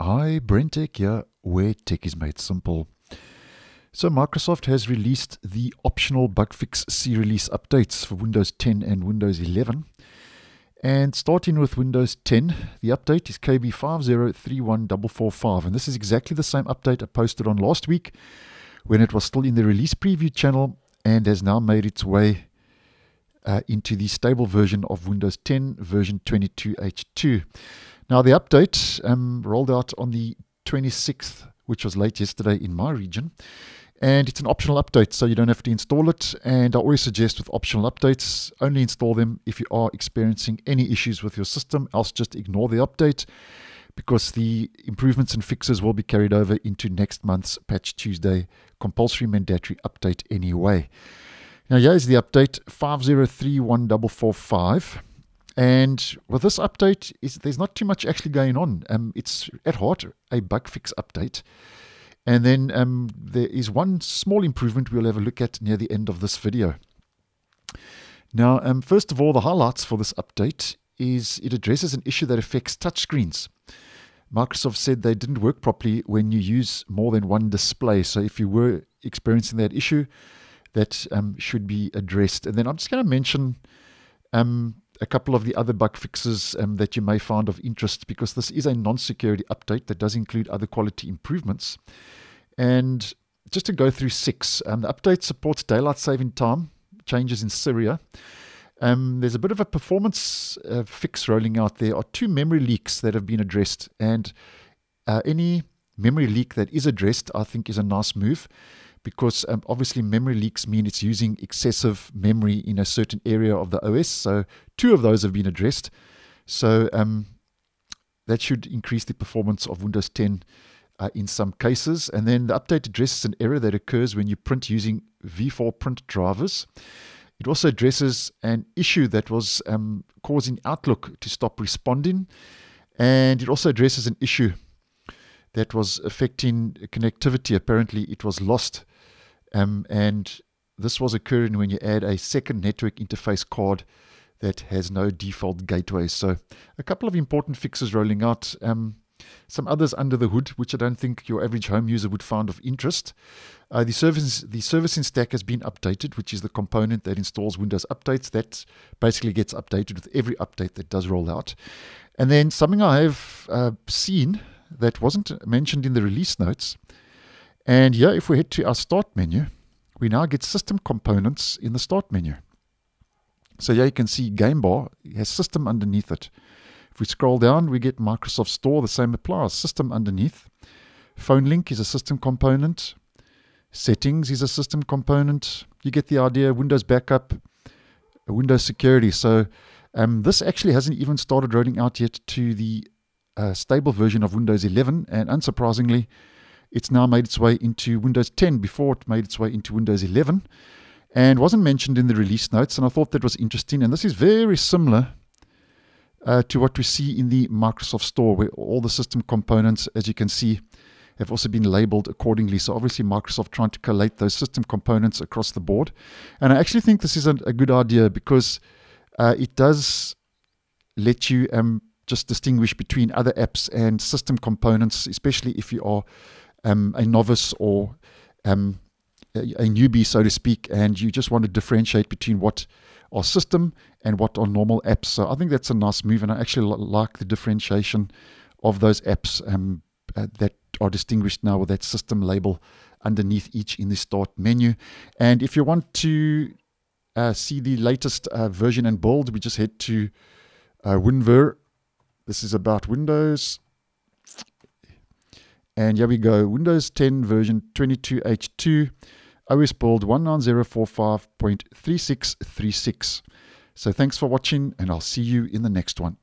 Hi, Brentech here, where tech is made simple. So Microsoft has released the optional bug fix C release updates for Windows 10 and Windows 11. And starting with Windows 10, the update is KB5031445. And this is exactly the same update I posted on last week when it was still in the release preview channel and has now made its way uh, into the stable version of Windows 10 version 22H2. Now, the update um, rolled out on the 26th, which was late yesterday in my region. And it's an optional update, so you don't have to install it. And I always suggest with optional updates, only install them if you are experiencing any issues with your system, else just ignore the update because the improvements and fixes will be carried over into next month's Patch Tuesday compulsory mandatory update anyway. Now, here's the update 503145. And with this update, is there's not too much actually going on. Um, it's at heart a bug fix update. And then um, there is one small improvement we'll have a look at near the end of this video. Now, um, first of all, the highlights for this update is it addresses an issue that affects touchscreens. Microsoft said they didn't work properly when you use more than one display. So if you were experiencing that issue, that um, should be addressed. And then I'm just going to mention um, a couple of the other bug fixes um, that you may find of interest because this is a non security update that does include other quality improvements. And just to go through six, um, the update supports daylight saving time changes in Syria. Um, there's a bit of a performance uh, fix rolling out. There are two memory leaks that have been addressed, and uh, any memory leak that is addressed, I think, is a nice move because um, obviously memory leaks mean it's using excessive memory in a certain area of the OS. So two of those have been addressed. So um, that should increase the performance of Windows 10 uh, in some cases. And then the update addresses an error that occurs when you print using V4 print drivers. It also addresses an issue that was um, causing Outlook to stop responding. And it also addresses an issue that was affecting connectivity. Apparently, it was lost um, and this was occurring when you add a second network interface card that has no default gateway. So a couple of important fixes rolling out. Um, some others under the hood, which I don't think your average home user would find of interest. Uh, the service the servicing stack has been updated, which is the component that installs Windows updates. That basically gets updated with every update that does roll out. And then something I have uh, seen that wasn't mentioned in the release notes and here, if we head to our Start menu, we now get System Components in the Start menu. So here you can see Game Bar has System underneath it. If we scroll down, we get Microsoft Store. The same applies. System underneath. Phone Link is a system component. Settings is a system component. You get the idea. Windows Backup, Windows Security. So um, this actually hasn't even started rolling out yet to the uh, stable version of Windows 11. And unsurprisingly, it's now made its way into Windows 10 before it made its way into Windows 11 and wasn't mentioned in the release notes. And I thought that was interesting. And this is very similar uh, to what we see in the Microsoft Store, where all the system components, as you can see, have also been labeled accordingly. So obviously, Microsoft trying to collate those system components across the board. And I actually think this is a, a good idea because uh, it does let you um, just distinguish between other apps and system components, especially if you are um, a novice or um, a, a, newbie, so to speak, and you just want to differentiate between what are system and what are normal apps. So I think that's a nice move, and I actually like the differentiation of those apps um, uh, that are distinguished now with that system label underneath each in the start menu. And if you want to uh, see the latest uh, version and build, we just head to uh, WinVer. This is about Windows. And here we go Windows 10 version 22H2, OS build 19045.3636. So thanks for watching, and I'll see you in the next one.